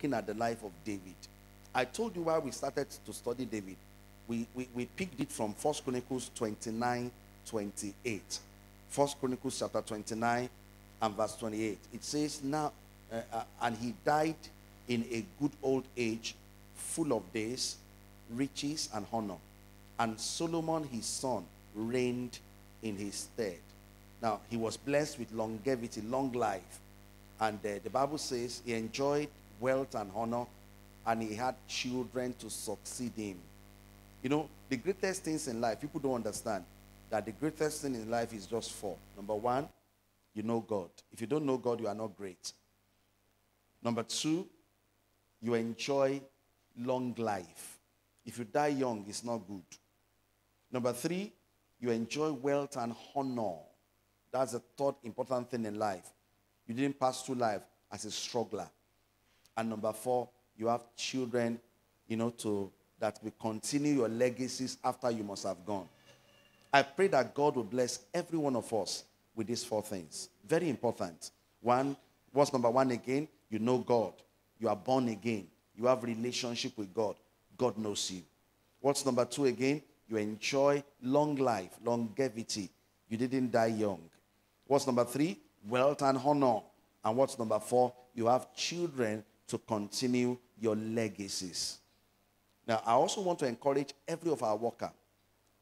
looking at the life of David. I told you why we started to study David, we, we, we picked it from 1 Chronicles 29 28. 1 Chronicles chapter 29 and verse 28. It says, Now, uh, uh, and he died in a good old age, full of days, riches, and honor. And Solomon his son reigned in his stead. Now, he was blessed with longevity, long life. And uh, the Bible says he enjoyed wealth and honor, and he had children to succeed him. You know, the greatest things in life, people don't understand that the greatest thing in life is just four. Number one, you know God. If you don't know God, you are not great. Number two, you enjoy long life. If you die young, it's not good. Number three, you enjoy wealth and honor. That's the third important thing in life. You didn't pass through life as a struggler. And number four, you have children, you know, to that will continue your legacies after you must have gone. I pray that God will bless every one of us with these four things. Very important. One, what's number one again? You know God. You are born again. You have relationship with God. God knows you. What's number two again? You enjoy long life, longevity. You didn't die young. What's number three? Wealth and honor. And what's number four? You have children to continue your legacies. Now, I also want to encourage every of our worker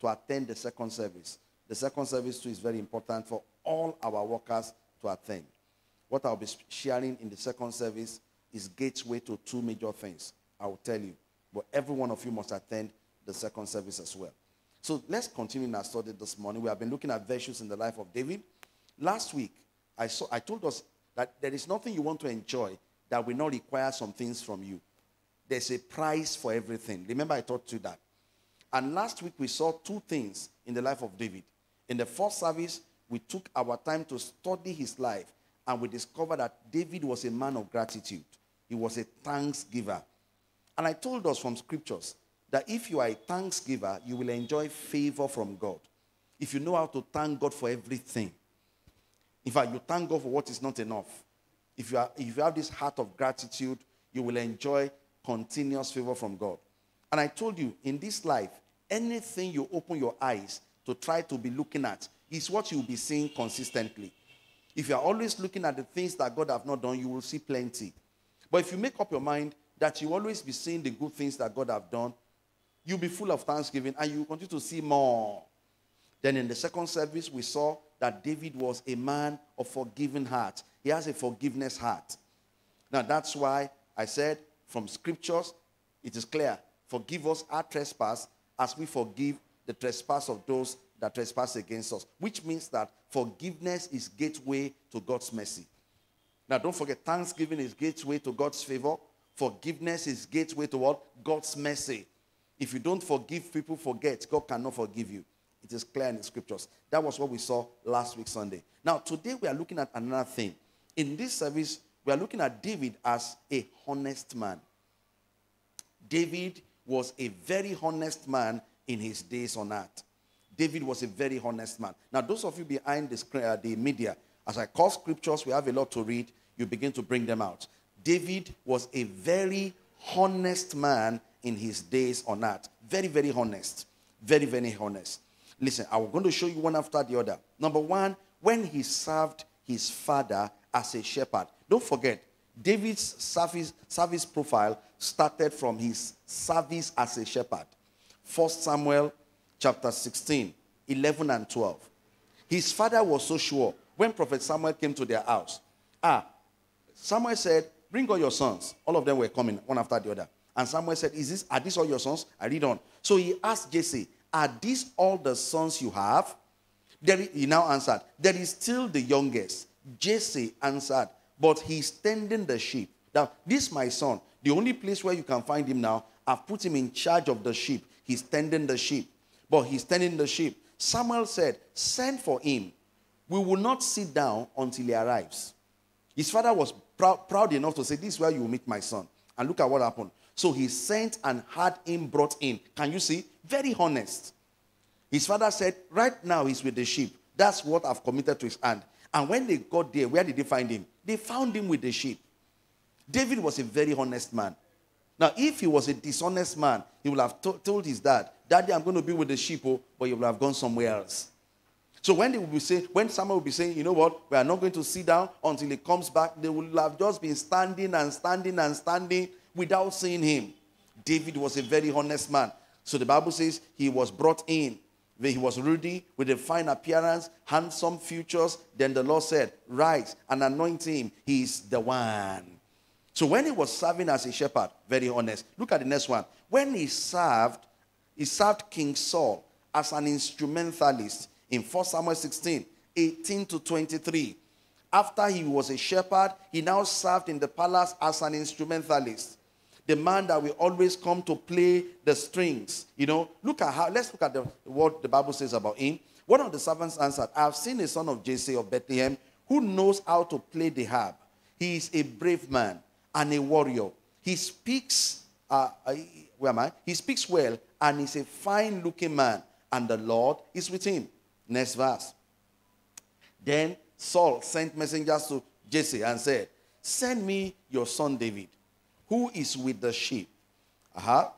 to attend the second service. The second service too is very important for all our workers to attend. What I'll be sharing in the second service is gateway to two major things. I will tell you. But every one of you must attend the second service as well. So let's continue in our study this morning. We have been looking at virtues in the life of David. Last week, I, saw, I told us that there is nothing you want to enjoy that will not require some things from you. There's a price for everything. Remember, I taught you that. And last week, we saw two things in the life of David. In the first service, we took our time to study his life, and we discovered that David was a man of gratitude. He was a thanksgiver. And I told us from scriptures that if you are a thanksgiver, you will enjoy favor from God. If you know how to thank God for everything. In fact, you thank God for what is not enough. If you, are, if you have this heart of gratitude, you will enjoy continuous favor from God. And I told you, in this life, anything you open your eyes to try to be looking at is what you'll be seeing consistently. If you're always looking at the things that God have not done, you will see plenty. But if you make up your mind that you always be seeing the good things that God have done, you'll be full of thanksgiving and you will continue to see more. Then in the second service, we saw that David was a man of forgiving heart. He has a forgiveness heart. Now that's why I said from scriptures, it is clear. Forgive us our trespass as we forgive the trespass of those that trespass against us, which means that forgiveness is gateway to God's mercy. Now, don't forget, thanksgiving is gateway to God's favor. Forgiveness is gateway to what? God's mercy. If you don't forgive people, forget. God cannot forgive you. It is clear in the scriptures. That was what we saw last week, Sunday. Now, today we are looking at another thing. In this service, we are looking at David as a honest man. David was a very honest man in his days on earth. David was a very honest man. Now, those of you behind the, screen, uh, the media, as I call scriptures, we have a lot to read. You begin to bring them out. David was a very honest man in his days on earth. Very, very honest. Very, very honest. Listen, I'm going to show you one after the other. Number one, when he served his father as a shepherd. Don't forget, David's service, service profile started from his service as a shepherd. 1 Samuel chapter 16, 11 and 12. His father was so sure when Prophet Samuel came to their house. Ah, Samuel said, Bring all your sons. All of them were coming, one after the other. And Samuel said, Is this are these all your sons? I read on. So he asked Jesse, Are these all the sons you have? There, he now answered, There is still the youngest. Jesse answered, But he's tending the sheep. Now, this my son. The only place where you can find him now, I've put him in charge of the sheep. He's tending the sheep. But he's tending the sheep. Samuel said, Send for him. We will not sit down until he arrives. His father was proud, proud enough to say, This is where you will meet my son. And look at what happened. So he sent and had him brought in. Can you see? Very honest. His father said, Right now he's with the sheep. That's what I've committed to his hand. And when they got there, where did they find him? They found him with the sheep. David was a very honest man. Now, if he was a dishonest man, he would have to- told his dad, Daddy, I'm going to be with the sheep, oh, but he would have gone somewhere else. So when they will be saying, when someone will be saying, you know what, we are not going to sit down until he comes back, they will have just been standing and standing and standing without seeing him. David was a very honest man. So the Bible says he was brought in. He was ruddy with a fine appearance, handsome features. Then the Lord said, Rise and anoint him. He is the one. So when he was serving as a shepherd, very honest. Look at the next one. When he served, he served King Saul as an instrumentalist in 1 Samuel 16, 18 to 23. After he was a shepherd, he now served in the palace as an instrumentalist. The man that will always come to play the strings. You know, look at how, let's look at the, what the Bible says about him. One of the servants answered, I have seen a son of Jesse of Bethlehem who knows how to play the harp. He is a brave man and a warrior. He speaks, uh, uh, where am I? He speaks well and is a fine looking man, and the Lord is with him. Next verse. Then Saul sent messengers to Jesse and said, Send me your son David, who is with the sheep. Uh-huh.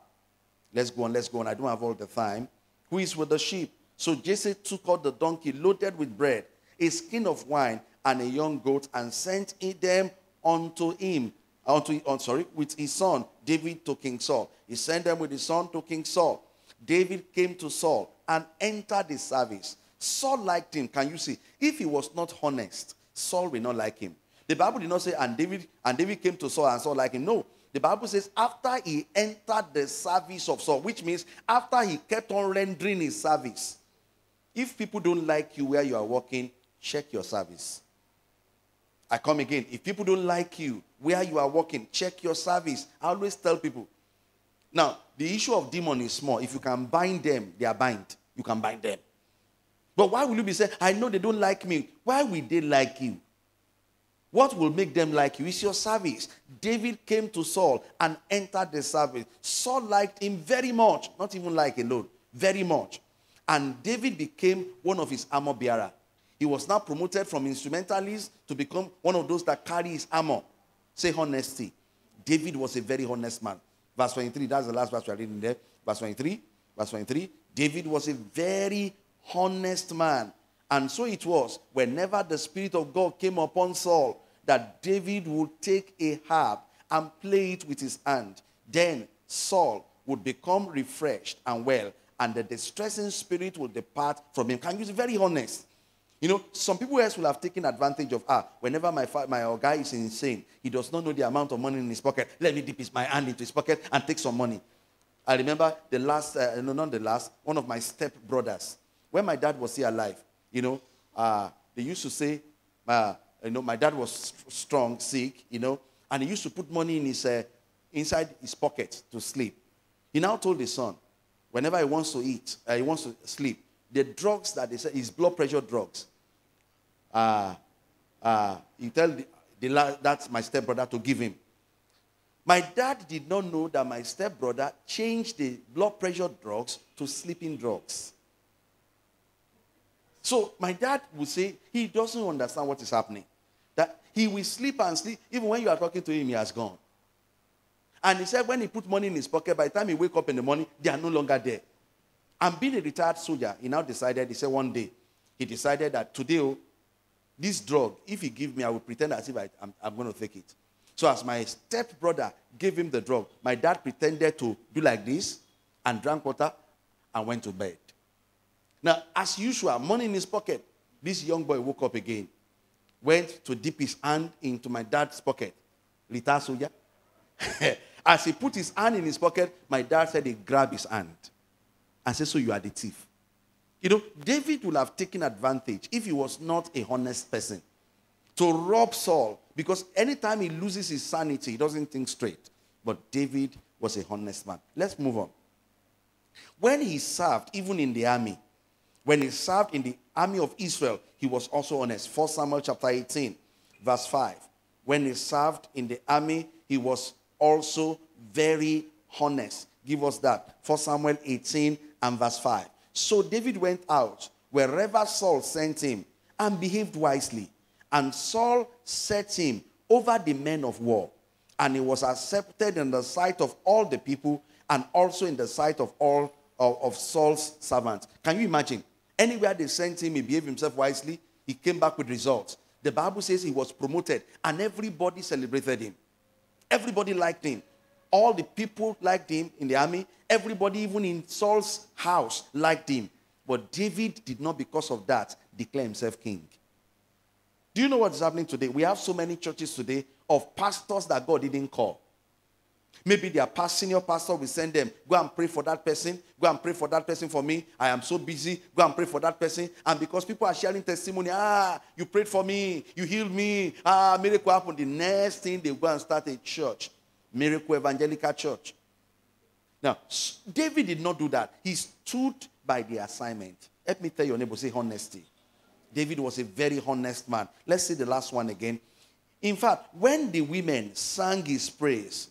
Let's go on, let's go on. I don't have all the time. Who is with the sheep? So Jesse took out the donkey loaded with bread, a skin of wine, and a young goat, and sent them unto him. Unto, on, sorry, with his son David to King Saul. He sent them with his son to King Saul. David came to Saul and entered the service. Saul liked him. Can you see? If he was not honest, Saul will not like him. The Bible did not say, and David, and David came to Saul and Saul liked him. No. The Bible says, after he entered the service of Saul, which means after he kept on rendering his service. If people don't like you where you are working, check your service. I come again. If people don't like you where you are working, check your service. I always tell people. Now, the issue of demon is small. If you can bind them, they are bind. You can bind them. But why will you be saying, I know they don't like me? Why will they like you? What will make them like you is your service. David came to Saul and entered the service. Saul liked him very much, not even like alone, very much. And David became one of his armor bearer. He was now promoted from instrumentalist to become one of those that carry his armor. Say honesty. David was a very honest man. Verse 23, that's the last verse we are reading there. Verse 23, verse 23. David was a very honest man. And so it was, whenever the Spirit of God came upon Saul, that David would take a harp and play it with his hand. Then Saul would become refreshed and well, and the distressing spirit will depart from him. Can you be very honest? You know, some people else will have taken advantage of, ah, whenever my, my guy is insane, he does not know the amount of money in his pocket. Let me dip his, my hand into his pocket and take some money. I remember the last, uh, no, not the last, one of my step brothers. When my dad was still alive, you know, uh, they used to say, uh, you know, my dad was strong, sick, you know, and he used to put money in his, uh, inside his pocket to sleep. He now told his son, whenever he wants to eat, uh, he wants to sleep, the drugs that they say, his blood pressure drugs, uh, uh, you tell the, the, that's my stepbrother to give him. My dad did not know that my stepbrother changed the blood pressure drugs to sleeping drugs. So my dad would say he doesn't understand what is happening. He will sleep and sleep, even when you are talking to him, he has gone. And he said when he put money in his pocket, by the time he wake up in the morning, they are no longer there. And being a retired soldier, he now decided, he said one day, he decided that today, oh, this drug, if he give me, I will pretend as if I, am I'm going to take it. So as my step brother gave him the drug, my dad pretended to do like this and drank water and went to bed. Now, as usual, money in his pocket. This young boy woke up again, went to dip his hand into my dad's pocket. Rita soldier. as he put his hand in his pocket, my dad said he grabbed his hand and said, So you are the thief. You know, David would have taken advantage if he was not a honest person to rob Saul because anytime he loses his sanity, he doesn't think straight. But David was a honest man. Let's move on. When he served, even in the army, when he served in the army of Israel, he was also honest. 1 Samuel chapter 18, verse 5. When he served in the army, he was also very honest. Give us that. 1 Samuel 18 and verse 5. So David went out wherever Saul sent him and behaved wisely. And Saul set him over the men of war and he was accepted in the sight of all the people and also in the sight of all of, of Saul's servants. Can you imagine? Anywhere they sent him, he behaved himself wisely, he came back with results. The Bible says he was promoted, and everybody celebrated him. Everybody liked him. All the people liked him in the army. Everybody, even in Saul's house, liked him. But David did not, because of that, declare himself king. Do you know what's happening today? We have so many churches today of pastors that God didn't call. Maybe their past senior pastor will send them, go and pray for that person, go and pray for that person for me. I am so busy, go and pray for that person. And because people are sharing testimony, ah, you prayed for me, you healed me, ah, miracle happened. The next thing they go and start a church, Miracle Evangelical Church. Now, David did not do that. He stood by the assignment. Let me tell your neighbor, say honesty. David was a very honest man. Let's see the last one again. In fact, when the women sang his praise,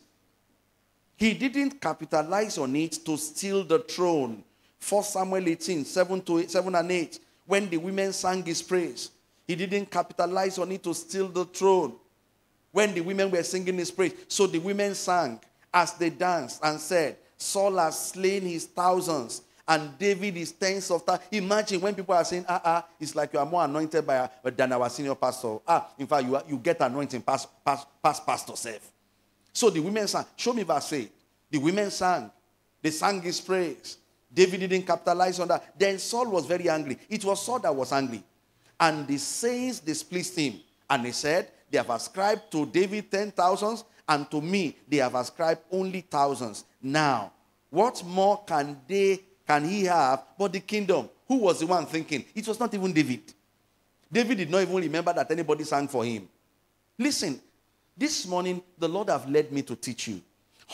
he didn't capitalize on it to steal the throne. 1 Samuel 18, 7, to 8, 7 and 8. When the women sang his praise, he didn't capitalize on it to steal the throne. When the women were singing his praise, so the women sang as they danced and said, Saul has slain his thousands and David is tens of thousands. Imagine when people are saying, ah, ah, it's like you are more anointed by, uh, than our senior pastor. Ah, in fact, you, are, you get anointing past, past, past pastor self. So the women sang. Show me verse 8. The women sang. They sang his praise. David didn't capitalize on that. Then Saul was very angry. It was Saul that was angry. And the saints displeased him. And he said, They have ascribed to David ten thousands, and to me they have ascribed only thousands. Now, what more can they can he have but the kingdom? Who was the one thinking? It was not even David. David did not even remember that anybody sang for him. Listen, this morning the Lord have led me to teach you.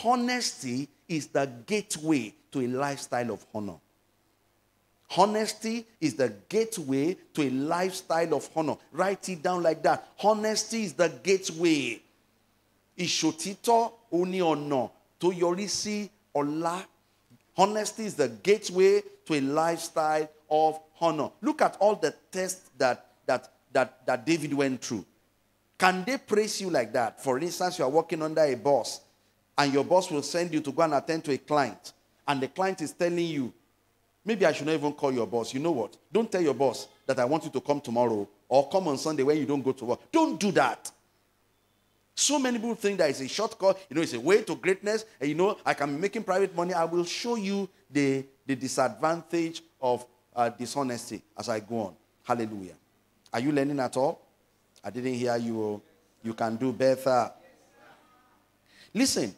Honesty is the gateway to a lifestyle of honor. Honesty is the gateway to a lifestyle of honor. Write it down like that. Honesty is the gateway. Ìṣòtítọ́ oní ọ̀nà tó yọrí sí ọlá Honesty is the gateway to a lifestyle of honor. Look at all the tests that, that, that, that David went through. Can they praise you like that? For instance, you are working under a boss, and your boss will send you to go and attend to a client, and the client is telling you, maybe I should not even call your boss. You know what? Don't tell your boss that I want you to come tomorrow or come on Sunday when you don't go to work. Don't do that. So many people think that it's a shortcut, you know, it's a way to greatness, and you know, I can be making private money. I will show you the, the disadvantage of uh, dishonesty as I go on. Hallelujah. Are you learning at all? I didn't hear you. Oh. You can do better. Listen,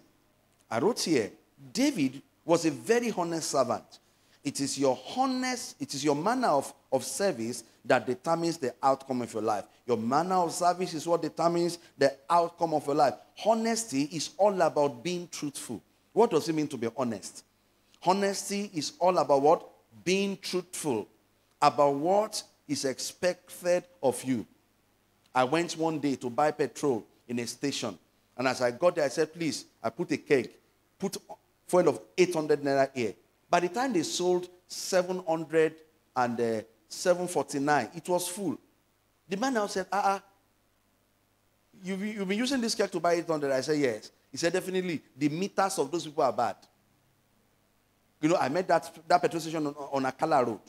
I wrote here David was a very honest servant. It is your honest, it is your manner of, of service that determines the outcome of your life. Your manner of service is what determines the outcome of your life. Honesty is all about being truthful. What does it mean to be honest? Honesty is all about what? Being truthful about what is expected of you. I went one day to buy petrol in a station. And as I got there, I said, please, I put a keg, put fuel of 800 naira here. By the time they sold 700 and uh, 749, it was full. The man now said, ah, uh-uh, you've, you've been using this keg to buy 800. I said, yes. He said, definitely, the meters of those people are bad. You know, I met that, that petrol station on, on Akala Road.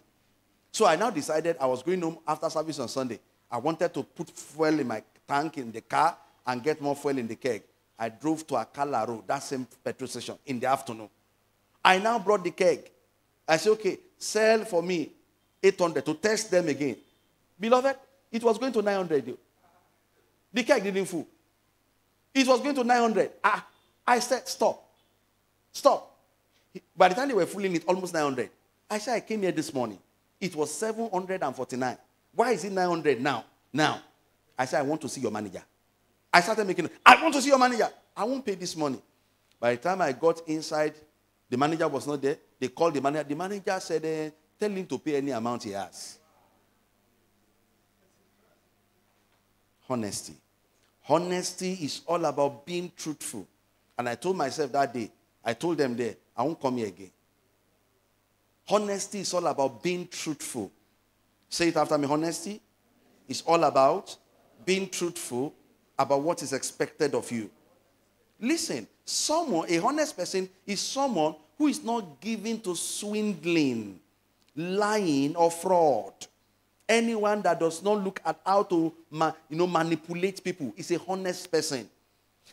So I now decided I was going home after service on Sunday. I wanted to put fuel in my tank in the car and get more fuel in the keg. I drove to Akala Road, that same petrol station, in the afternoon. I now brought the keg. I said, okay, sell for me 800 to test them again. Beloved, it was going to 900. The keg didn't full. It was going to 900. Ah, I said, stop. Stop. By the time they were filling it, almost 900. I said, I came here this morning. It was 749. Why is it 900 now? Now. I said, I want to see your manager. I started making, I want to see your manager. I won't pay this money. By the time I got inside the manager was not there. They called the manager. The manager said, eh, Tell him to pay any amount he has. Honesty. Honesty is all about being truthful. And I told myself that day, I told them there, I won't come here again. Honesty is all about being truthful. Say it after me. Honesty is all about being truthful about what is expected of you. Listen, someone, a honest person is someone who is not given to swindling, lying, or fraud. Anyone that does not look at how to you know, manipulate people is a honest person.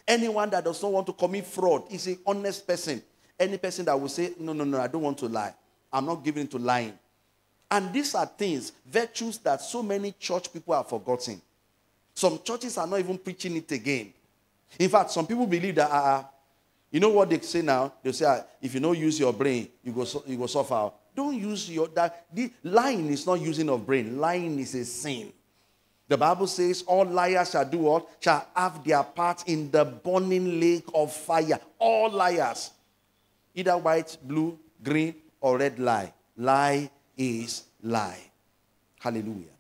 Anyone that does not want to commit fraud is a honest person. Any person that will say, No, no, no, I don't want to lie. I'm not giving to lying. And these are things, virtues that so many church people have forgotten. Some churches are not even preaching it again. In fact, some people believe that, uh, you know what they say now? They say, uh, if you don't use your brain, you go, you go suffer. Don't use your, that, the, lying is not using of brain. Lying is a sin. The Bible says, all liars shall do what? Shall have their part in the burning lake of fire. All liars. Either white, blue, green, or red lie. Lie is lie. Hallelujah.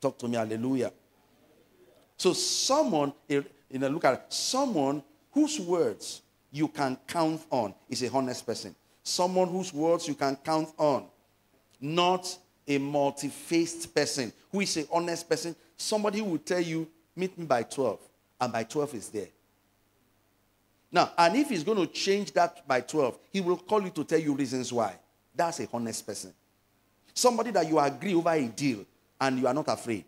Talk to me, hallelujah. So someone, eh, you know, look at it, someone whose words you can count on is a honest person. Someone whose words you can count on, not a multi-faced person who is a honest person. Somebody who will tell you, meet me by 12, and by 12 is there. Now, and if he's going to change that by 12, he will call you to tell you reasons why. That's a honest person. Somebody that you agree over a deal and you are not afraid.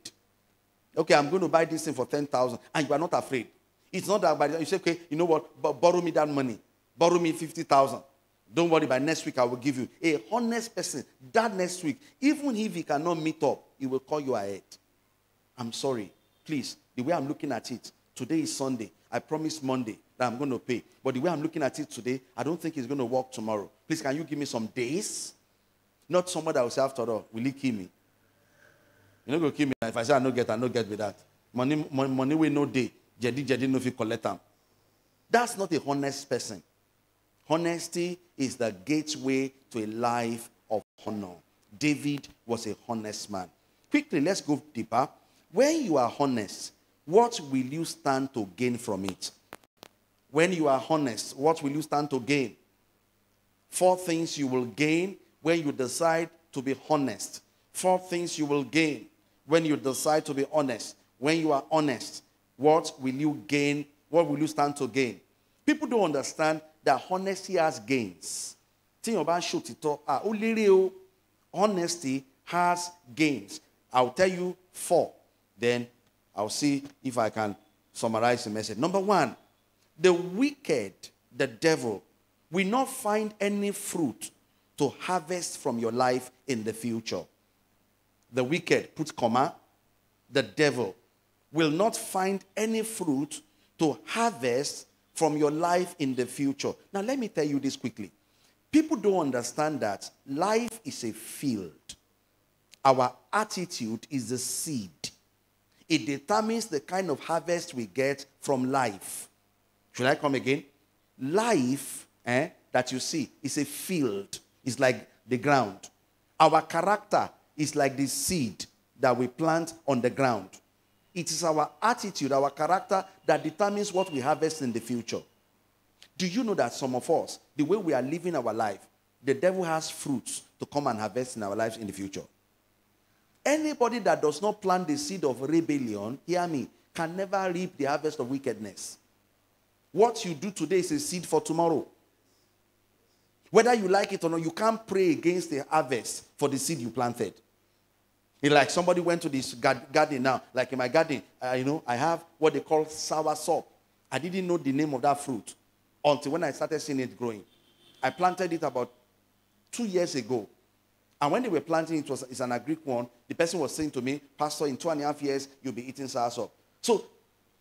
Okay, I'm going to buy this thing for 10,000 and you are not afraid. It's not that bad. You say, okay, you know what? Borrow me that money. Borrow me 50,000. Don't worry, by next week I will give you. A honest person, that next week, even if he cannot meet up, he will call you ahead. I'm sorry. Please, the way I'm looking at it, today is Sunday. I promised Monday that I'm going to pay. But the way I'm looking at it today, I don't think it's going to work tomorrow. Please, can you give me some days? Not someone that will say, after all, will he kill me? You know, go kill me. If I say I no get, I no get with that. Money, money, money we no day. Jadi, jadi no fit collect them. That's not a honest person. Honesty is the gateway to a life of honor. David was a honest man. Quickly, let's go deeper. When you are honest, what will you stand to gain from it? When you are honest, what will you stand to gain? Four things you will gain when you decide to be honest. Four things you will gain when you decide to be honest. When you are honest, what will you gain? What will you stand to gain? People don't understand that honesty has gains. Think about shotito. Ah, honesty has gains. I'll tell you four. Then I'll see if I can summarize the message. Number one, the wicked, the devil, will not find any fruit to harvest from your life in the future. The wicked, put comma, the devil will not find any fruit to harvest from your life in the future. Now, let me tell you this quickly. People don't understand that life is a field. Our attitude is the seed. It determines the kind of harvest we get from life. Should I come again? Life eh, that you see is a field, it's like the ground. Our character is like the seed that we plant on the ground. It is our attitude, our character that determines what we harvest in the future. Do you know that some of us, the way we are living our life, the devil has fruits to come and harvest in our lives in the future? Anybody that does not plant the seed of rebellion, hear me, can never reap the harvest of wickedness. What you do today is a seed for tomorrow. Whether you like it or not, you can't pray against the harvest for the seed you planted. It's like somebody went to this garden now, like in my garden, uh, you know, I have what they call sour sop. I didn't know the name of that fruit until when I started seeing it growing. I planted it about two years ago. And when they were planting, it was it's an Agric one. The person was saying to me, Pastor, in two and a half years, you'll be eating soursop. So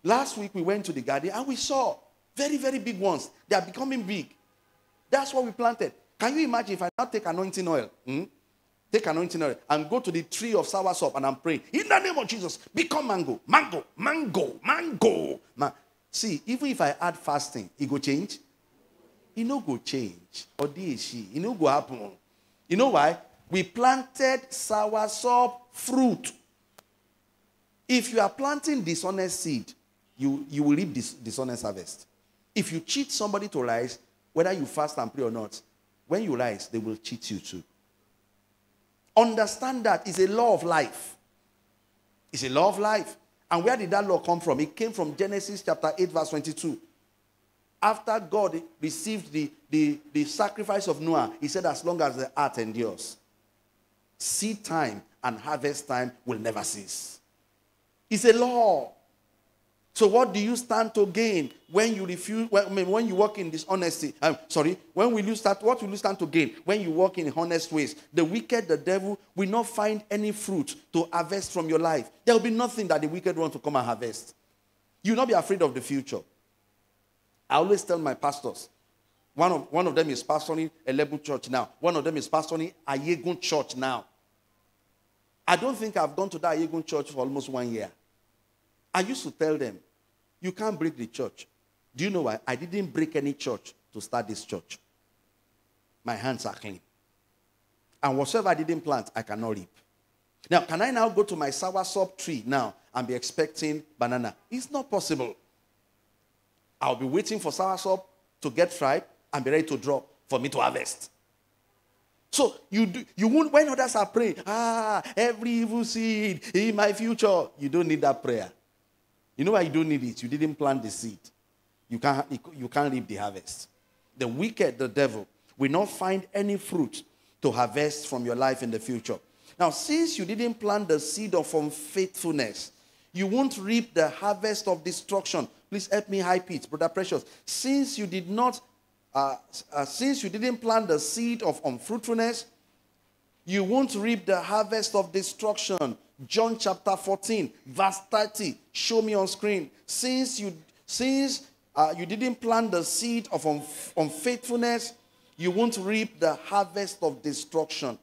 last week we went to the garden and we saw very, very big ones. They are becoming big. That's what we planted. Can you imagine if I now take anointing oil, hmm? take anointing oil, and go to the tree of soursop and I'm praying, in the name of Jesus, become mango, mango, mango, mango. Man. See, even if I add fasting, it go change. It no go change. Or this, it no go happen. You know why? We planted soursop fruit. If you are planting dishonest seed, you, you will reap this dishonest harvest. If you cheat somebody to rise, whether you fast and pray or not, when you rise, they will cheat you too. Understand that it's a law of life. It's a law of life. And where did that law come from? It came from Genesis chapter 8, verse 22. After God received the, the, the sacrifice of Noah, he said, as long as the earth endures, seed time and harvest time will never cease. It's a law. So what do you stand to gain when you refuse, when, I mean, when you walk in dishonesty? Um, sorry, when will you start, what will you stand to gain when you walk in honest ways? The wicked, the devil, will not find any fruit to harvest from your life. There will be nothing that the wicked want to come and harvest. You will not be afraid of the future. I always tell my pastors, one of, one of them is pastoring a Lebu church now. One of them is pastoring a Yegun church now. I don't think I've gone to that Yegun church for almost one year. I used to tell them, you can't break the church. Do you know why? I didn't break any church to start this church. My hands are clean. And whatsoever I didn't plant, I cannot reap. Now, can I now go to my soursop tree now and be expecting banana? It's not possible. I'll be waiting for soursop to get fried and be ready to drop for me to harvest. So you do, you won't when others are praying, ah, every evil seed in my future. You don't need that prayer. You know why you don't need it? You didn't plant the seed. You can't, you can't reap the harvest. The wicked, the devil, will not find any fruit to harvest from your life in the future. Now, since you didn't plant the seed of unfaithfulness, you won't reap the harvest of destruction. Please help me hype it, brother precious. Since you did not, uh, uh, since you didn't plant the seed of unfruitfulness, you won't reap the harvest of destruction. John chapter 14, verse 30. Show me on screen. Since you since uh, you didn't plant the seed of unfaithfulness, you won't reap the harvest of destruction.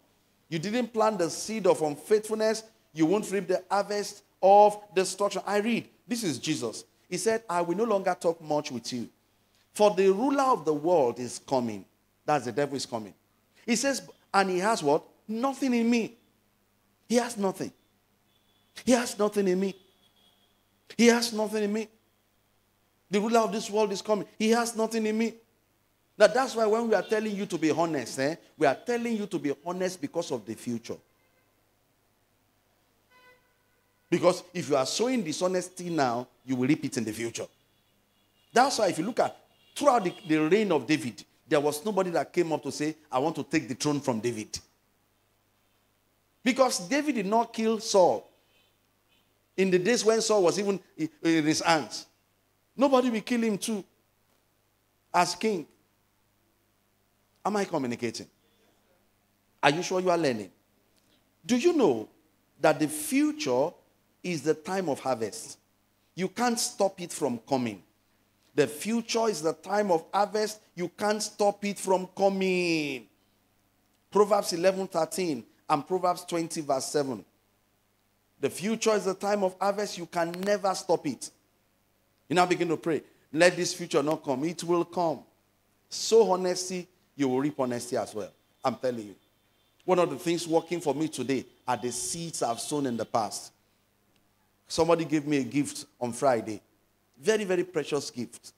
You didn't plant the seed of unfaithfulness, you won't reap the harvest of destruction. I read, this is Jesus. He said, I will no longer talk much with you. For the ruler of the world is coming. That's the devil is coming. He says, and he has what? Nothing in me. He has nothing. He has nothing in me. He has nothing in me. The ruler of this world is coming. He has nothing in me. Now that's why when we are telling you to be honest, eh, we are telling you to be honest because of the future. Because if you are sowing dishonesty now, you will reap it in the future. That's why if you look at throughout the, the reign of David, there was nobody that came up to say, I want to take the throne from David. Because David did not kill Saul in the days when Saul was even in his hands. Nobody will kill him too as king. Am I communicating? Are you sure you are learning? Do you know that the future is the time of harvest? You can't stop it from coming. The future is the time of harvest. You can't stop it from coming. Proverbs 11 13 and Proverbs 20, verse 7. The future is the time of harvest. You can never stop it. You now begin to pray. Let this future not come. It will come. So honesty, you will reap honesty as well. I'm telling you. One of the things working for me today are the seeds I've sown in the past. Somebody gave me a gift on Friday. Very, very precious gift.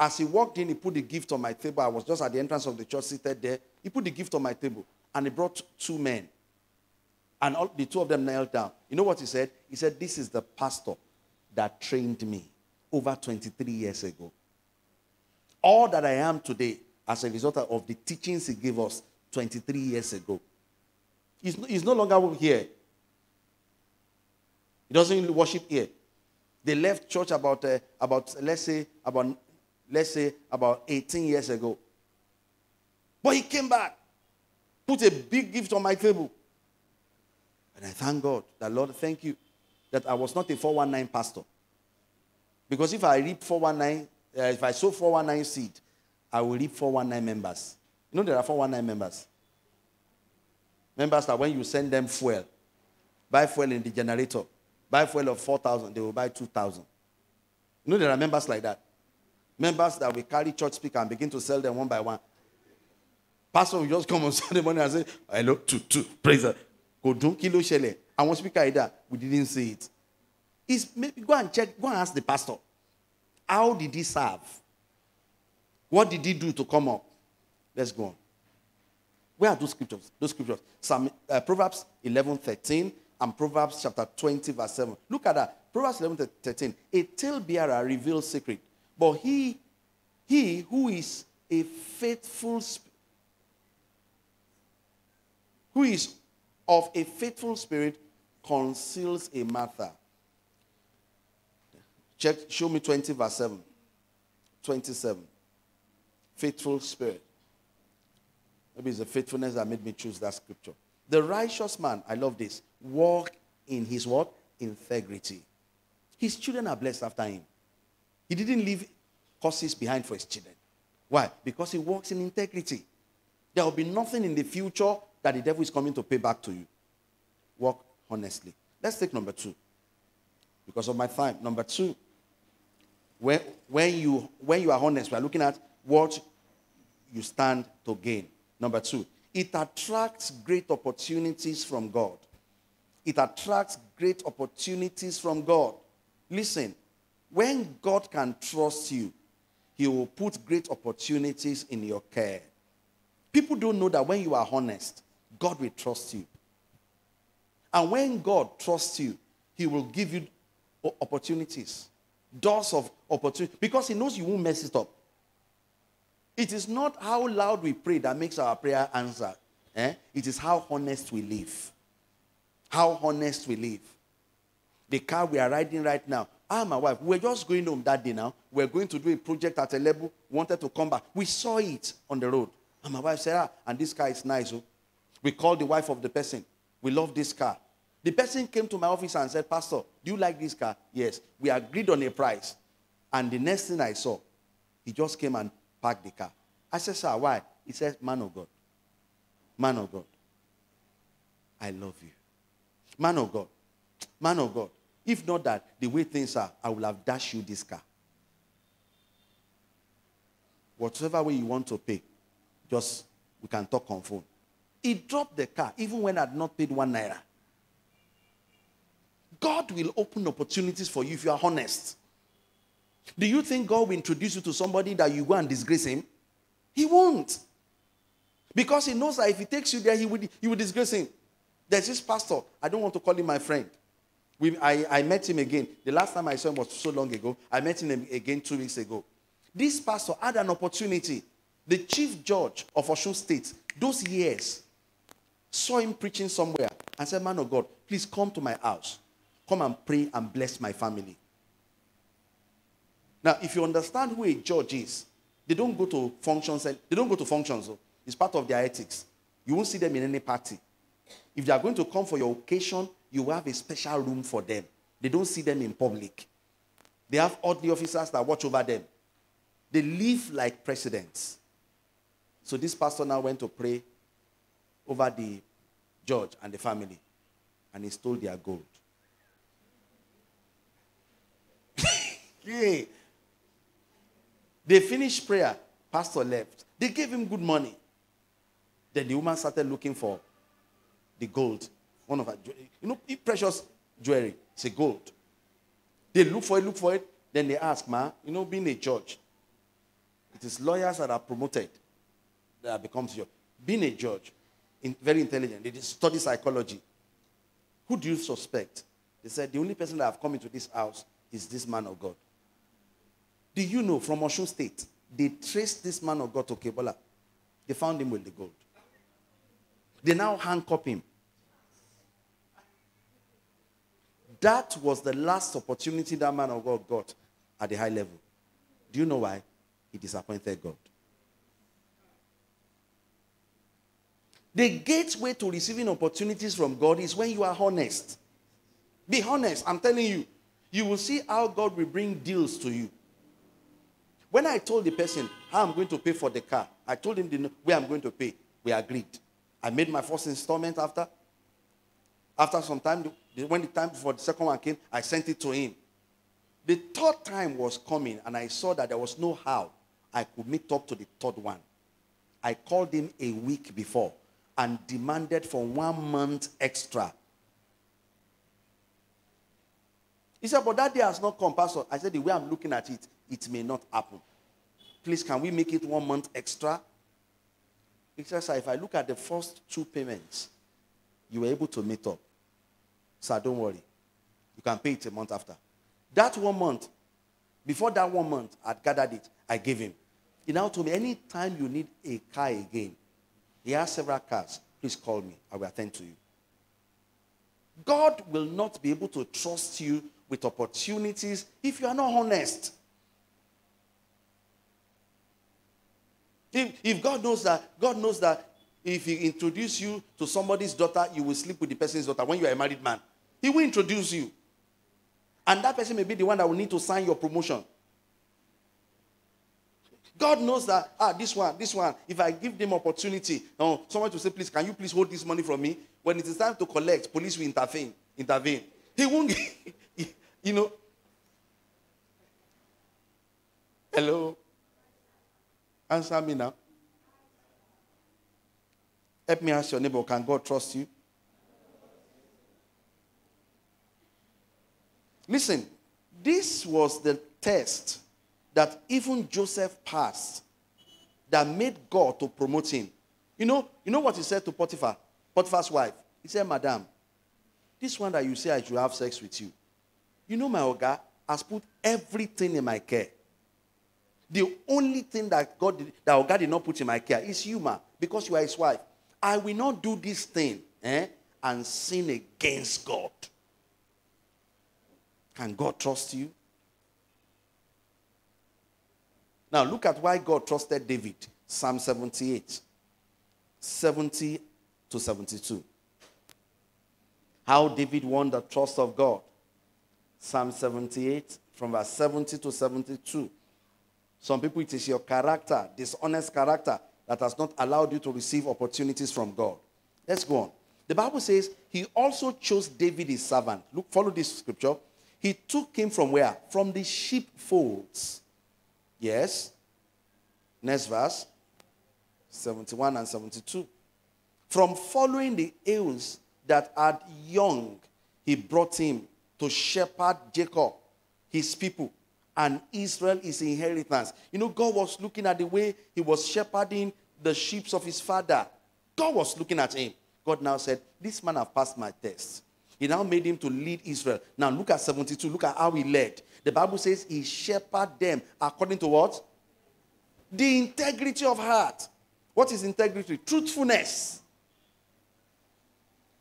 As he walked in, he put the gift on my table. I was just at the entrance of the church, seated there. He put the gift on my table and he brought two men. And all, the two of them knelt down. You know what he said? He said, This is the pastor that trained me over 23 years ago. All that I am today as a result of the teachings he gave us 23 years ago. He's, he's no longer here. He doesn't worship here. They left church about, uh, about let's say, about, let's say, about 18 years ago. But he came back, put a big gift on my table. And I thank God that, Lord, thank you that I was not a 419 pastor. Because if I reap 419, uh, if I sow 419 seed, I will reap 419 members. You know there are 419 members. Members that when you send them fuel, buy fuel in the generator, buy fuel of 4,000, they will buy 2,000. You know there are members like that. Members that will carry church speaker and begin to sell them one by one. Pastor will just come on Sunday morning and say, hello, two, two, praise the kò dún kí ló ṣẹlẹ̀? Àwọn speaker dà we didn't say it. Is maybe go and check go and ask the pastor. How did he serve? What did he do to come up? Let's go on. Where are those scriptures? Those scriptures. Some uh, proverbs 11 13 and proverbs chapter 20 verse 7 look at that proverbs 11 to 13 a tale bearer reveals secret but he He who is a faithful who is of a faithful spirit conceals a matter. Check, show me 20 verse 7. 27. Faithful spirit. Maybe it's the faithfulness that made me choose that scripture. The righteous man, I love this, walk in his what? Integrity. His children are blessed after him. He didn't leave curses behind for his children. Why? Because he walks in integrity. There will be nothing in the future that the devil is coming to pay back to you. Walk honestly. Let's take number two. Because of my time. Number two. When, when, you, when you are honest, we are looking at what you stand to gain. Number two, it attracts great opportunities from God. It attracts great opportunities from God. Listen, when God can trust you, He will put great opportunities in your care. People don't know that when you are honest, God will trust you. And when God trusts you, He will give you opportunities, doors of opportunity, because He knows you won't mess it up. It is not how loud we pray that makes our prayer answer. Eh? It is how honest we live. How honest we live. The car we are riding right now, I and my wife, we're just going home that day now. We're going to do a project at a level, wanted to come back. We saw it on the road. And my wife said, ah, and this car is nice. Oh. We called the wife of the person. We love this car. The person came to my office and said, Pastor, do you like this car? Yes. We agreed on a price. And the next thing I saw, he just came and parked the car. I said, Sir, why? He said, Man of God. Man of God. I love you. Man of God. Man of God. If not that, the way things are, I will have dashed you this car. Whatever way you want to pay, just we can talk on phone. He dropped the car even when I had not paid one naira. God will open opportunities for you if you are honest. Do you think God will introduce you to somebody that you go and disgrace him? He won't. Because he knows that if he takes you there, he will, he will disgrace him. There's this pastor, I don't want to call him my friend. We, I, I met him again. The last time I saw him was so long ago. I met him again two weeks ago. This pastor had an opportunity. The chief judge of Osun State, those years, saw him preaching somewhere and said, Man of God, please come to my house. Come and pray and bless my family. Now, if you understand who a judge is, they don't go to functions. They don't go to functions. So it's part of their ethics. You won't see them in any party. If they are going to come for your occasion, you have a special room for them. They don't see them in public. They have the officers that watch over them. They live like presidents. So this pastor now went to pray over the judge and the family, and he stole their gold. yeah. They finished prayer. Pastor left. They gave him good money. Then the woman started looking for the gold. One of her, you know, precious jewelry. It's a gold. They look for it, look for it. Then they ask, Ma, you know, being a judge, it is lawyers that are promoted that becomes your. Being a judge, in, very intelligent, they study psychology. Who do you suspect? They said, the only person that have come into this house is this man of God. Do you know from Osun State, they traced this man of God to Kebola. They found him with the gold. They now handcuff him. That was the last opportunity that man of God got at the high level. Do you know why? He disappointed God. The gateway to receiving opportunities from God is when you are honest. Be honest. I'm telling you. You will see how God will bring deals to you. When I told the person how I'm going to pay for the car, I told him the, where I'm going to pay. We agreed. I made my first installment after. After some time, when the time for the second one came, I sent it to him. The third time was coming, and I saw that there was no how I could meet up to the third one. I called him a week before and demanded for one month extra. He said, but that day has not come, Pastor. I said, the way I'm looking at it, it may not happen. Please, can we make it one month extra? He says, sir, if I look at the first two payments, you were able to meet up. Sir, don't worry. You can pay it a month after. That one month, before that one month, I'd gathered it, I gave him. He now told me, anytime you need a car again, he has several cars. Please call me. I will attend to you. God will not be able to trust you with opportunities if you are not honest. If, if God knows that, God knows that if He introduce you to somebody's daughter, you will sleep with the person's daughter when you are a married man. He will introduce you. And that person may be the one that will need to sign your promotion. God knows that, ah, this one, this one, if I give them opportunity, oh, someone to say, please, can you please hold this money from me? When it is time to collect, police will intervene. Intervene. He won't, you know. Hello? Answer me now. Help me ask your neighbor, can God trust you? Listen, this was the test that even Joseph passed that made God to promote him. You know, you know what he said to Potiphar, Potiphar's wife? He said, Madam, this one that you say I should have sex with you, you know my Oga has put everything in my care. The only thing that God did, that Oga did not put in my care is you, ma, because you are his wife. I will not do this thing eh, and sin against God. Can God trust you? Now, look at why God trusted David. Psalm 78, 70 to 72. How David won the trust of God. Psalm 78, from verse 70 to 72. Some people, it is your character, dishonest character, that has not allowed you to receive opportunities from God. Let's go on. The Bible says he also chose David his servant. Look, follow this scripture. He took him from where? From the sheepfolds. Yes. Next verse 71 and 72. From following the ewes that are young, he brought him to shepherd Jacob, his people, and Israel his inheritance. You know, God was looking at the way he was shepherding the sheep of his father. God was looking at him. God now said, This man have passed my test. He now made him to lead Israel. Now look at 72. Look at how he led. The Bible says he shepherded them according to what? The integrity of heart. What is integrity? Truthfulness.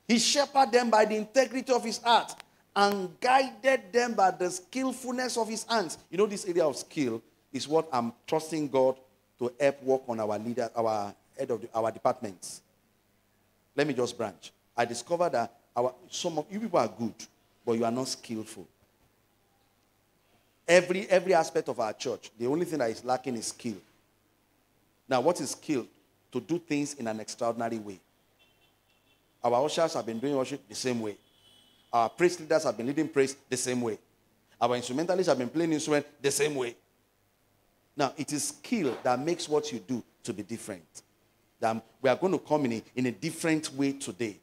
He shepherded them by the integrity of his heart and guided them by the skillfulness of his hands. You know, this area of skill is what I'm trusting God to help work on our leader, our head of the, our departments. Let me just branch. I discovered that our, some of you people are good, but you are not skillful. Every, every aspect of our church, the only thing that is lacking is skill. Now, what is skill? To do things in an extraordinary way. Our ushers have been doing worship the same way. Our praise leaders have been leading praise the same way. Our instrumentalists have been playing instrument the same way. Now, it is skill that makes what you do to be different. That we are going to come in a, in a different way today.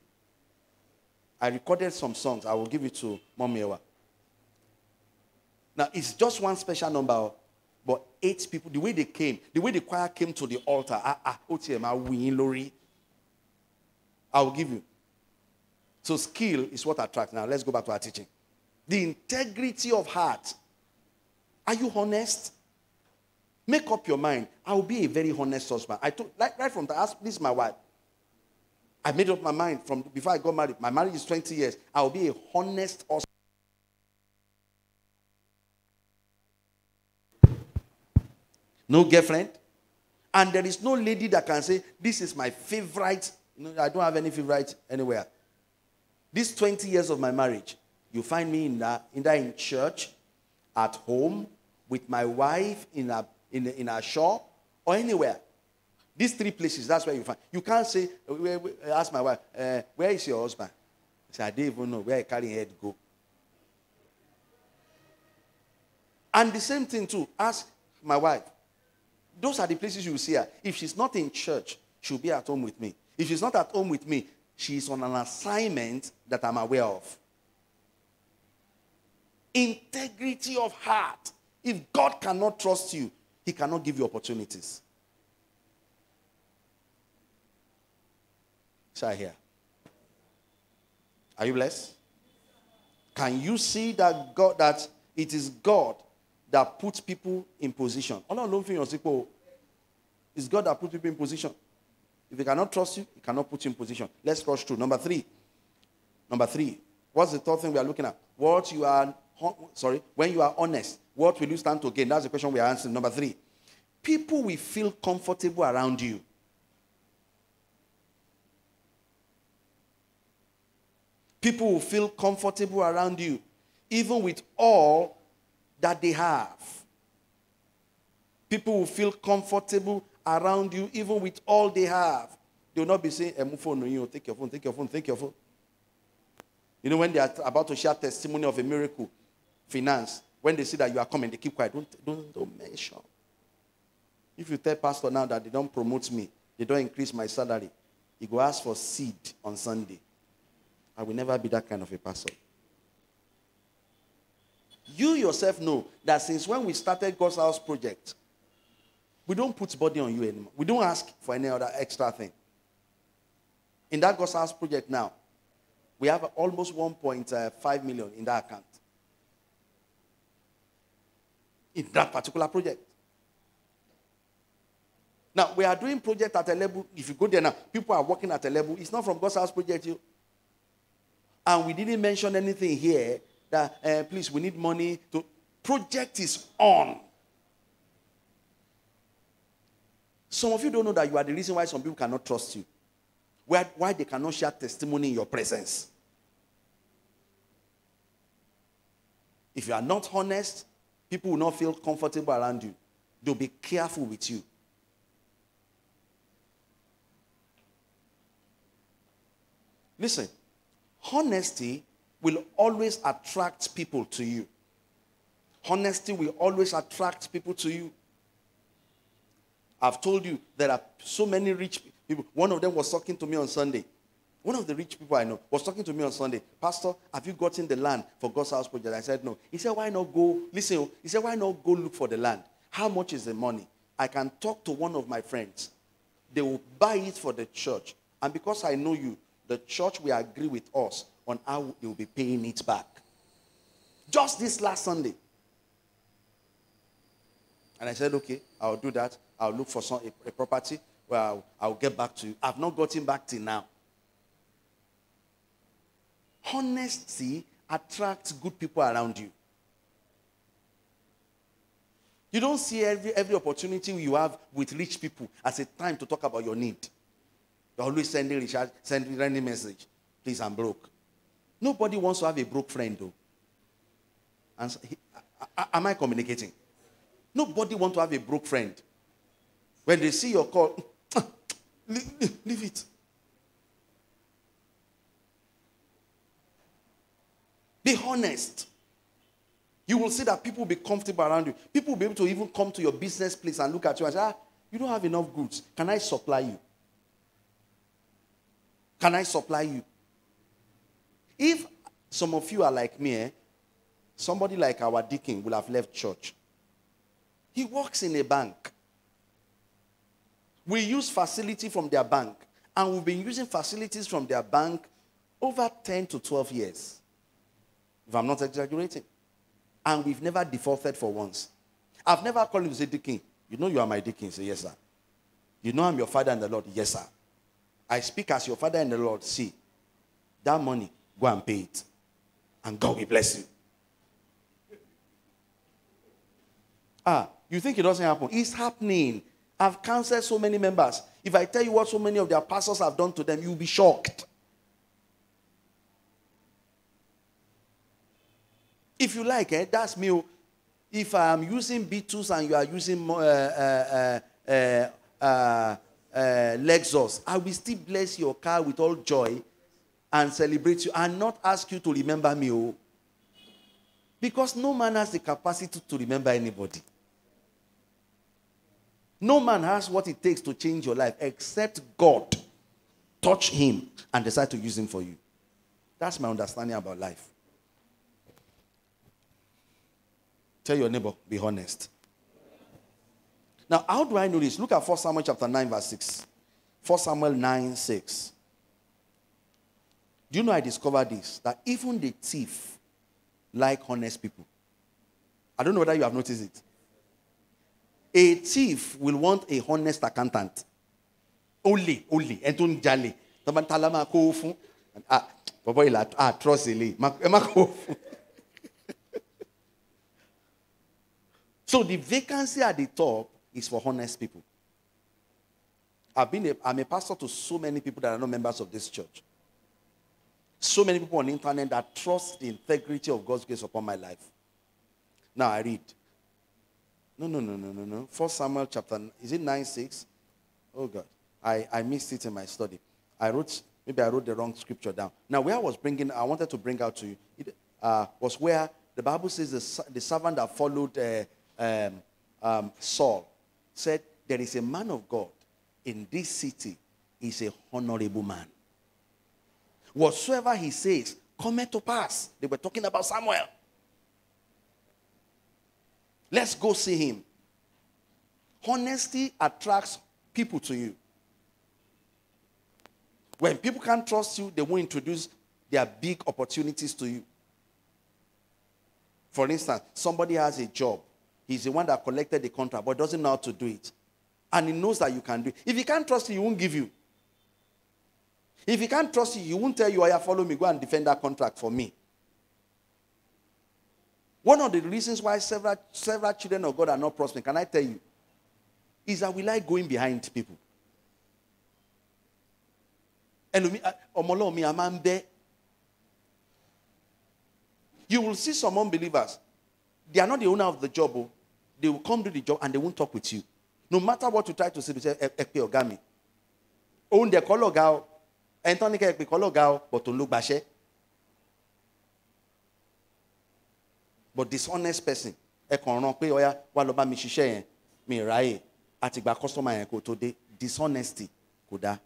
I recorded some songs. I will give it to Mommy Ewa. Now, it's just one special number, but eight people, the way they came, the way the choir came to the altar, ah, ah, OTM, Lori. I will give you. So, skill is what attracts. Now, let's go back to our teaching. The integrity of heart. Are you honest? Make up your mind. I will be a very honest husband. I told, like, right from the ask, this is my wife. I made up my mind from before I got married. My marriage is 20 years. I will be a honest husband. No girlfriend. And there is no lady that can say, This is my favorite. No, I don't have any favorite anywhere. These 20 years of my marriage, you find me in that, in that in church, at home, with my wife in a, in in a shop, or anywhere. These three places, that's where you find. You can't say, ask my wife, uh, where is your husband? Say, I don't even know where I carry head go. And the same thing too, ask my wife. Those are the places you see her. If she's not in church, she'll be at home with me. If she's not at home with me, she's on an assignment that I'm aware of. Integrity of heart. If God cannot trust you, He cannot give you opportunities. Say here. Are you blessed? Can you see that God that it is God that puts people in position? It's God that put people in position. If he cannot trust you, he cannot put you in position. Let's rush through. Number three. Number three. What's the third thing we are looking at? What you are, sorry, when you are honest, what will you stand to gain? That's the question we are answering. Number three. People will feel comfortable around you. People will feel comfortable around you, even with all that they have. People will feel comfortable around you, even with all they have. They will not be saying, eh, hey, phone on you, take your phone, take your phone, take your phone. You know, when they are about to share testimony of a miracle, finance, when they see that you are coming, they keep quiet. Don't, don't, don't mention. If you tell pastor now that they don't promote me, they don't increase my salary, he go ask for seed on Sunday. I will never be that kind of a person. You yourself know that since when we started God's House Project, we don't put body on you anymore. We don't ask for any other extra thing. In that God's House Project now, we have almost 1.5 million in that account. In that particular project. Now, we are doing project at a level. If you go there now, people are working at a level. It's not from God's House Project. You. And we didn't mention anything here that, uh, please, we need money to. Project is on. Some of you don't know that you are the reason why some people cannot trust you. Why, why they cannot share testimony in your presence. If you are not honest, people will not feel comfortable around you. They'll be careful with you. Listen, honesty will always attract people to you. Honesty will always attract people to you. I've told you there are so many rich people. One of them was talking to me on Sunday. One of the rich people I know was talking to me on Sunday. Pastor, have you gotten the land for God's house project? I said, no. He said, why not go? Listen, oh, he said, why not go look for the land? How much is the money? I can talk to one of my friends. They will buy it for the church. And because I know you, the church will agree with us on how they will be paying it back. Just this last Sunday. And I said, okay, I'll do that. I'll look for some a, a property where I'll, I'll get back to you. I've not gotten back till now. Honesty attracts good people around you. You don't see every, every opportunity you have with rich people as a time to talk about your need. You're always sending Richard, sending any message. Please, I'm broke. Nobody wants to have a broke friend, though. And so he, am I communicating? Nobody wants to have a broke friend. When they see your call, leave, leave it. Be honest. You will see that people will be comfortable around you. People will be able to even come to your business place and look at you and say, ah, you don't have enough goods. Can I supply you? Can I supply you? If some of you are like me, eh, somebody like our deacon will have left church. He works in a bank. We use facility from their bank, and we've been using facilities from their bank over 10 to 12 years. If I'm not exaggerating. And we've never defaulted for once. I've never called him say, Deacon, you know you are my deacon. Say, yes, sir. You know I'm your father in the Lord. Yes, sir. I speak as your father in the Lord. See, that money, go and pay it. And God will bless you. Ah, you think it doesn't happen? It's happening. I've counseled so many members. If I tell you what so many of their pastors have done to them, you'll be shocked. If you like, eh, that's me. Oh. If I'm using B2s and you are using uh, uh, uh, uh Lexus, I will still bless your car with all joy and celebrate you and not ask you to remember me. Oh. Because no man has the capacity to remember anybody. No man has what it takes to change your life except God touch him and decide to use him for you. That's my understanding about life. Tell your neighbor, be honest. Now, how do I know this? Look at 1 Samuel chapter 9, verse 6. 1 Samuel 9, 6. Do you know I discovered this? That even the thief like honest people. I don't know whether you have noticed it. A thief will want a honest accountant. Only, only. And tó ń jalè. Tọ́ba ń tala máa kó fún. Ah, bọ̀bọ̀ ìlà ah trust fún. So the vacancy at the top is for honest people. I've been a, I'm a pastor to so many people that are not members of this church. So many people on the internet that trust the integrity of God's grace upon my life. Now I read. No, no, no, no, no, no. First Samuel chapter, is it 9 6? Oh God. I, I missed it in my study. I wrote, maybe I wrote the wrong scripture down. Now, where I was bringing, I wanted to bring out to you, it, uh, was where the Bible says the, the servant that followed uh, um, um, Saul said, There is a man of God in this city, he's a honorable man. Whatsoever he says, cometh to pass. They were talking about Samuel. Let's go see him. Honesty attracts people to you. When people can't trust you, they won't introduce their big opportunities to you. For instance, somebody has a job. He's the one that collected the contract, but doesn't know how to do it. And he knows that you can do it. If he can't trust you, he won't give you. If he can't trust you, he won't tell you, oh, yeah, follow me, go and defend that contract for me. One of the reasons why several, several children of God are not prospering, can I tell you, is that we like going behind people. Uh, you will see some unbelievers. They are not the owner of the job. Oh. They will come do the job and they won't talk with you. No matter what you try to say, they say, Ekpe Ogami. Own the color gal. Anthony Ekpe color gal, but to look bashe. But dishonest person. Ẹ kàn rán pé ọya wà lọ bá mi ṣiṣẹ́ yẹn mi ráyè àti gba customer yẹn kò tó dé dishonesty kò.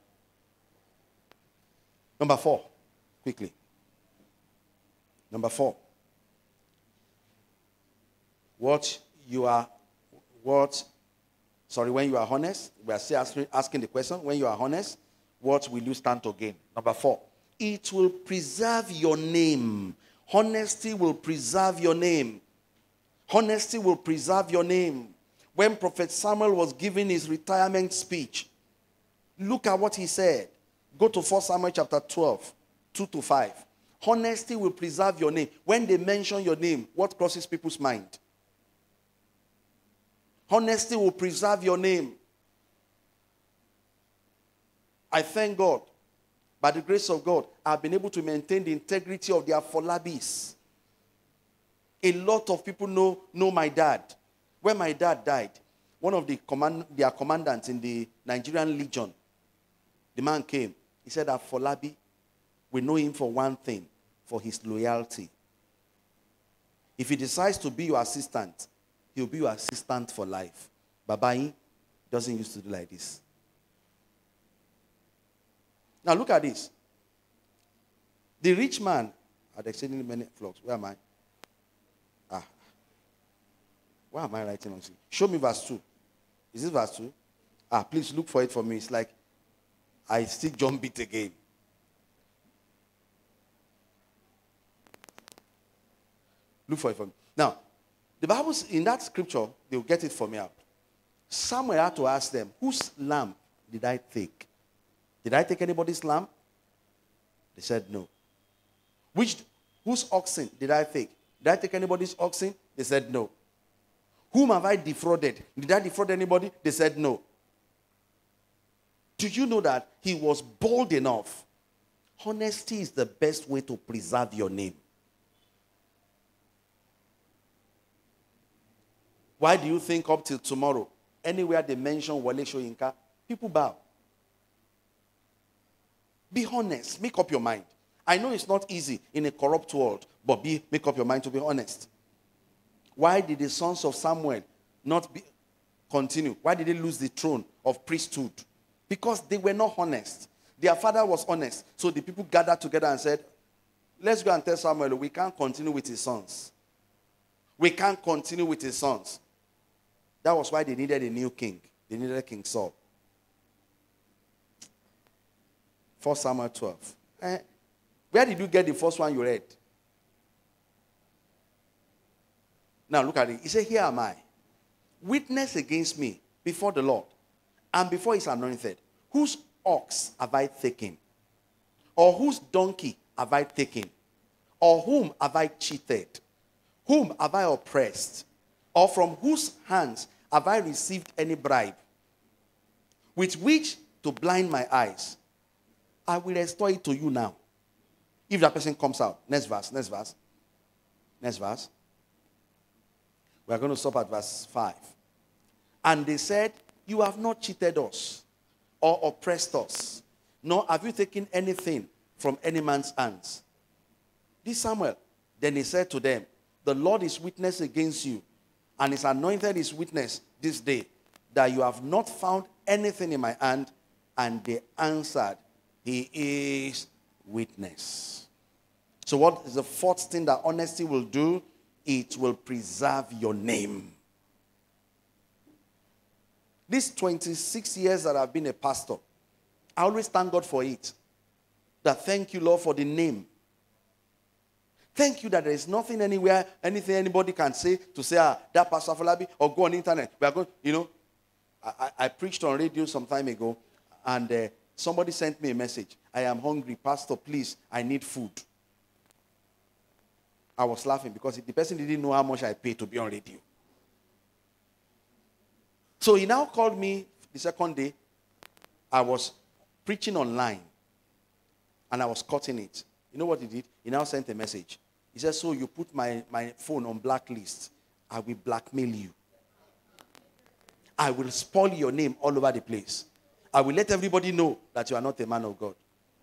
Number four, quickly. Number four. What you are, what, sorry, when you are honest, we are still asking, asking the question, when you are honest, what will you stand to gain? Number four, it will preserve your name. Honesty will preserve your name. Honesty will preserve your name. When Prophet Samuel was giving his retirement speech, look at what he said. Go to 1 Samuel chapter 12, 2 to 5. Honesty will preserve your name. When they mention your name, what crosses people's mind? Honesty will preserve your name. I thank God. By the grace of God, I've been able to maintain the integrity of their Folabis. A lot of people know, know my dad. When my dad died, one of the command, their commandants in the Nigerian Legion, the man came. He said, Afolabi, we know him for one thing, for his loyalty. If he decides to be your assistant, he'll be your assistant for life. Babai doesn't used to do like this. Now look at this. The rich man had exceedingly many flocks. Where am I? Ah. Why am I writing on? Show me verse 2. Is this verse 2? Ah, please look for it for me. It's like I still jump it again. Look for it for me. Now, the Bible, in that scripture, they'll get it for me out. Samuel had to ask them, whose lamb did I take? Did I take anybody's lamb? They said no. Which, whose oxen did I take? Did I take anybody's oxen? They said no. Whom have I defrauded? Did I defraud anybody? They said no. Do you know that he was bold enough? Honesty is the best way to preserve your name. Why do you think up till tomorrow, anywhere they mention Wole Soyinka, people bow? Be honest. Make up your mind. I know it's not easy in a corrupt world, but be, make up your mind to be honest. Why did the sons of Samuel not be, continue? Why did they lose the throne of priesthood? Because they were not honest. Their father was honest. So the people gathered together and said, Let's go and tell Samuel we can't continue with his sons. We can't continue with his sons. That was why they needed a new king. They needed King Saul. 1 Samuel 12. Eh, where did you get the first one you read? Now look at it. He said, Here am I. witness against me before the Lord and before his anointed. Whose ox have I taken? Or whose donkey have I taken? Or whom have I cheated? Whom have I oppressed? Or from whose hands have I received any bribe? With which to blind my eyes? I will restore it to you now. If that person comes out. Next verse, next verse. Next verse. We are going to stop at verse 5. And they said, You have not cheated us or oppressed us, nor have you taken anything from any man's hands. This Samuel. Then he said to them, The Lord is witness against you, and his anointed is witness this day, that you have not found anything in my hand. And they answered, He is witness. So, what is the fourth thing that honesty will do? It will preserve your name. These 26 years that I've been a pastor, I always thank God for it. That thank you, Lord, for the name. Thank you that there is nothing anywhere, anything anybody can say to say, ah, that Pastor Afolabi, or go on internet. We are going, you know. I, I preached on radio some time ago, and uh, somebody sent me a message. I am hungry, Pastor, please, I need food. I was laughing because the person didn't know how much I paid to be on radio. So he now called me the second day. I was preaching online and I was cutting it. You know what he did? He now sent a message. He So you put my, my phone on blacklist. I will blackmail you. I will spoil your name all over the place. I will let everybody know that you are not a man of God.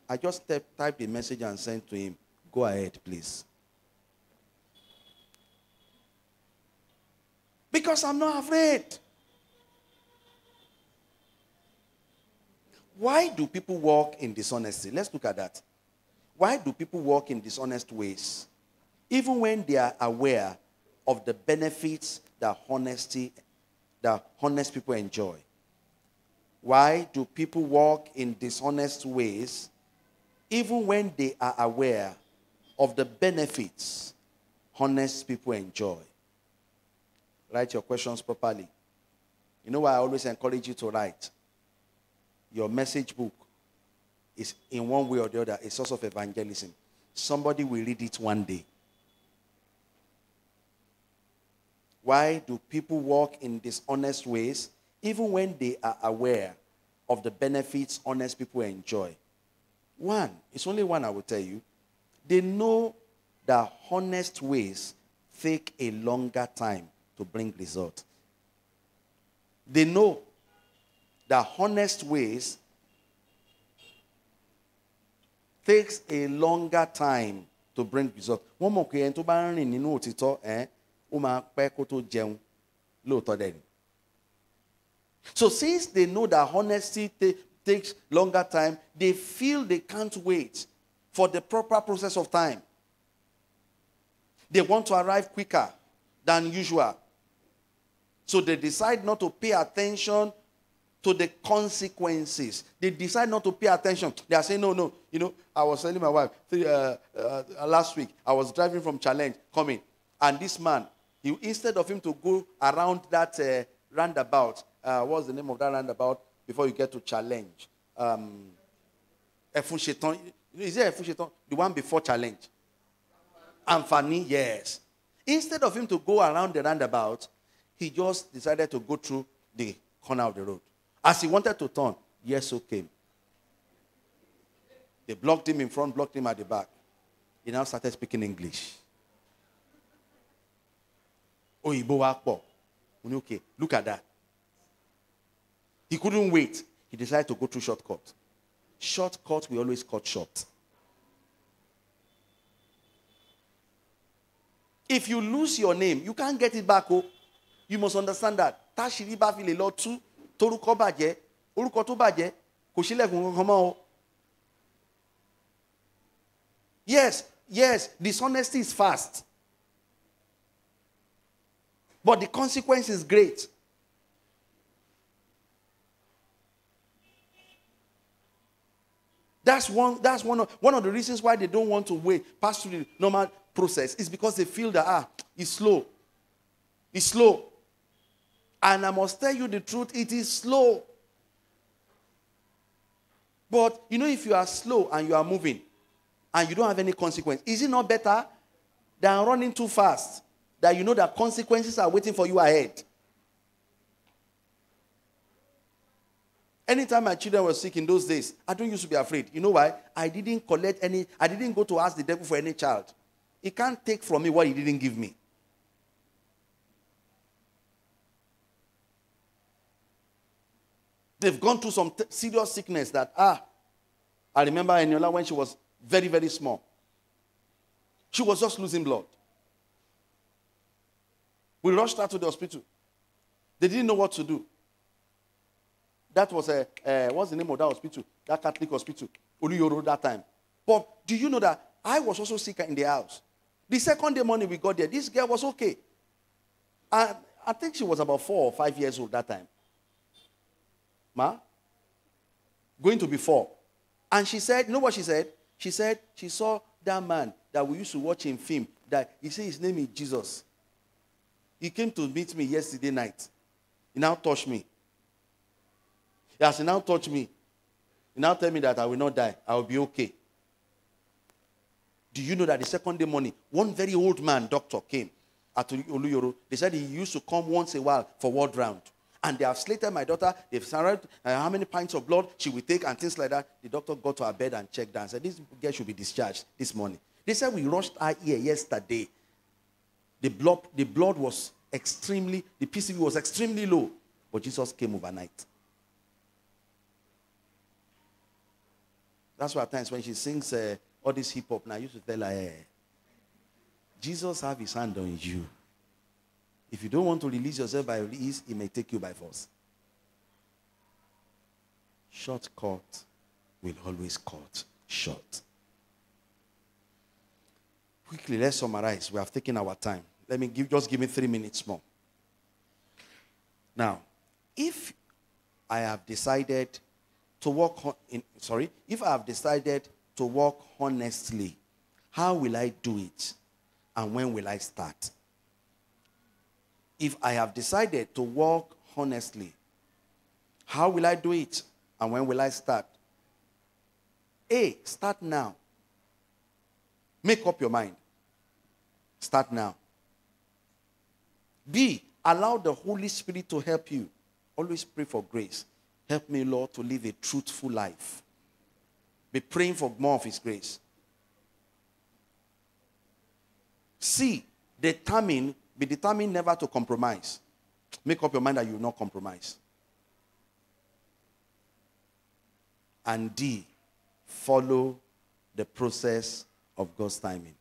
I just typed a message and sent to him, Go ahead, please. Because I'm not afraid. Why do people walk in dishonesty? Let's look at that. Why do people walk in dishonest ways? Even when they are aware of the benefits that honesty that honest people enjoy. Why do people walk in dishonest ways even when they are aware of the benefits honest people enjoy? Write your questions properly. You know why I always encourage you to write? Your message book is, in one way or the other, a source of evangelism. Somebody will read it one day. Why do people walk in dishonest ways even when they are aware of the benefits honest people enjoy? One, it's only one I will tell you. They know that honest ways take a longer time to bring result. They know that honest ways takes a longer time to bring result. Wọ́n mọ̀ pé tó bá ń òtítọ́ ó pẹ́ kó tó jẹun lóòótọ́ dẹ̀ ni. So since they know that honesty takes longer time, they feel they can't wait for the proper process of time. They want to arrive quicker than usual. So they decide not to pay attention to the consequences. They decide not to pay attention. They are saying, no, no. You know, I was telling my wife uh, uh, last week, I was driving from Challenge coming, and this man, he, instead of him to go around that uh, roundabout, uh, what's the name of that roundabout before you get to Challenge? Um, Efusheton. Is it Efusheton? The one before Challenge? Anfani, yes. Instead of him to go around the roundabout, he just decided to go through the corner of the road. As he wanted to turn, Yeso came. They blocked him in front, blocked him at the back. He now started speaking English. Oyibo Akpo. Okay, look at that. He couldn't wait. He decided to go through shortcut. Shortcut, we always cut short. If you lose your name, you can't get it back. Oh. You must understand that. Táṣìírí bá fi lọ tú torúkọ bàjẹ́ orúkọ tó bàjẹ́ kò sílẹ̀kùn kankan mọ́ o. Yes, yes, dishonesty is fast. But the consequence is great. That's one, that's one of, one of the reasons why they don't want to wait, pass through the normal process, is because they feel that, ah, it's slow. It's slow. And I must tell you the truth, it is slow. But you know, if you are slow and you are moving and you don't have any consequence, is it not better than running too fast that you know that consequences are waiting for you ahead? Anytime my children were sick in those days, I don't used to be afraid. You know why? I didn't collect any, I didn't go to ask the devil for any child. He can't take from me what he didn't give me. They've gone through some t- serious sickness that, ah, I remember Eniola when she was very, very small. She was just losing blood. We rushed her to the hospital. They didn't know what to do. That was a, uh, what's the name of that hospital? That Catholic hospital. Oluyoro that time. But do you know that I was also sick in the house? The second day morning we got there, this girl was okay. I, I think she was about four or five years old that time. Ma? Going to be four. And she said, you know what she said? She said she saw that man that we used to watch in film, that he said his name is Jesus. He came to meet me yesterday night. He now touched me. He now touched me, he now tell me that I will not die. I will be okay. Do you know that the second day morning, one very old man, doctor, came at Oluyoro. They said he used to come once a while for ward round. And they have slated my daughter. They've surrounded uh, how many pints of blood she will take and things like that. The doctor got to her bed and checked and said, This girl should be discharged this morning. They said we rushed her here yesterday. The blood, the blood was extremely, the PCV was extremely low. But Jesus came overnight. That's why at times when she sings uh, all this hip hop, now I used to tell her, eh, Jesus have his hand on you. If you don't want to release yourself by release, he may take you by force. Shortcut will always cut short. Quickly, let's summarize. We have taken our time. Let me give just give me three minutes more. Now, if I have decided to walk in sorry, if I have decided to walk honestly, how will I do it? And when will I start? If I have decided to walk honestly, how will I do it? And when will I start? A, start now. Make up your mind. Start now. B, allow the Holy Spirit to help you. Always pray for grace. Help me, Lord, to live a truthful life. Be praying for more of His grace. C, determine, be determined never to compromise. Make up your mind that you will not compromise. And D, follow the process of God's timing.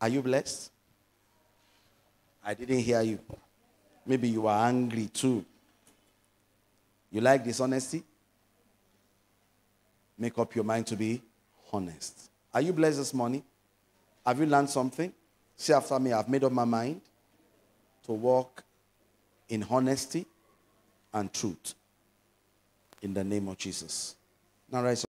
Are you blessed? I didn't hear you. Maybe you are angry too. You like dishonesty? Make up your mind to be honest. Are you blessed this morning? Have you learned something? Say after me, I've made up my mind to walk in honesty and truth. In the name of Jesus. Now rise